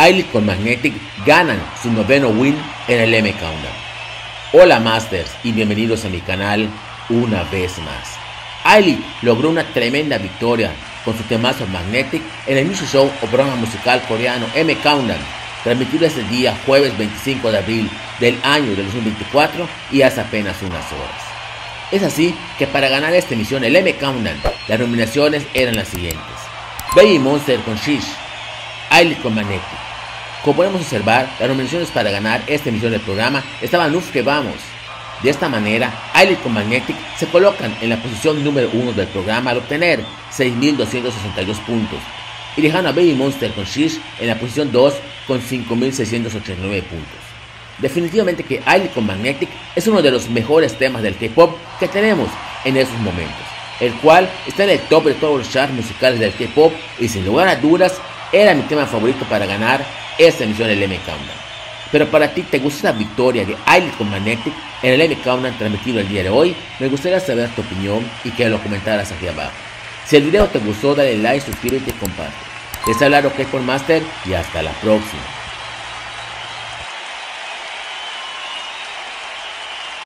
Ailey con Magnetic ganan su noveno win en el M Countdown. Hola Masters y bienvenidos a mi canal una vez más. Ailey logró una tremenda victoria con su temazo Magnetic en el Music Show o programa musical coreano M Countdown, transmitido ese día jueves 25 de abril del año de 2024 y hace apenas unas horas. Es así que para ganar esta emisión el M Countdown, las nominaciones eran las siguientes. Baby Monster con Shish, Ailey con Magnetic. Como podemos observar, las nominaciones para ganar esta emisión del programa estaban Uf que vamos. De esta manera, Ailey con Magnetic se colocan en la posición número 1 del programa al obtener 6.262 puntos y dejando a Baby Monster con Shish en la posición 2 con 5.689 puntos. Definitivamente que con Magnetic es uno de los mejores temas del K-pop que tenemos en esos momentos, el cual está en el top de todos los charts musicales del K-pop y sin lugar a dudas era mi tema favorito para ganar esta emisión del M Countdown. Pero para ti, ¿te gusta la victoria de Ailey con Magnetic en el M Countdown transmitido el día de hoy? Me gustaría saber tu opinión y que lo comentaras aquí abajo. Si el video te gustó, dale like, suscríbete y comparte. Les habla Rocket Master y hasta la próxima.